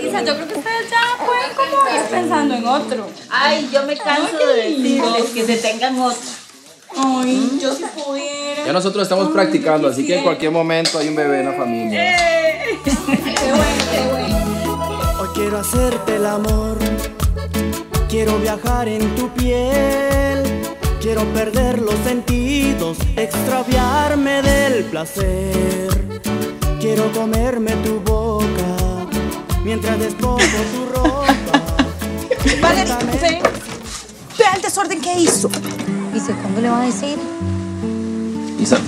ya, pues, ¿cómo ir pensando en otro? Ay, yo me canso de decirles que se tengan otro. Ay, yo si pudiera. Ya nosotros estamos Ay, practicando, yo así que en cualquier momento hay un bebé en la familia. Qué bueno, qué bueno. Hoy quiero hacerte el amor, quiero viajar en tu piel, quiero perder los sentidos, extraviarme del placer. Quiero comerme tu boca mientras despojo tu ropa. Vale, ve, vea el desorden que hizo. ¿Y si cuándo le va a decir? Isa,